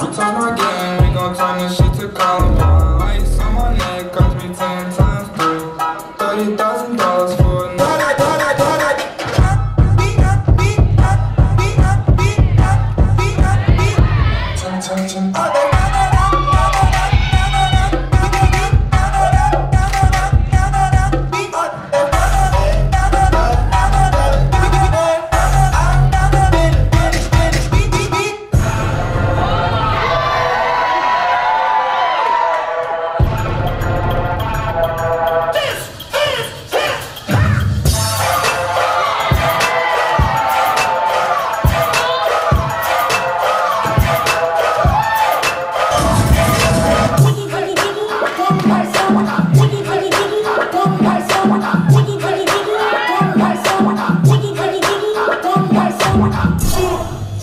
Roots on my gang, we gon' turn this shit to Columbine Ice on my neck, cost me ten times.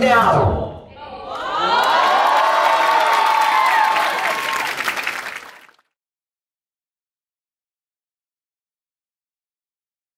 Down.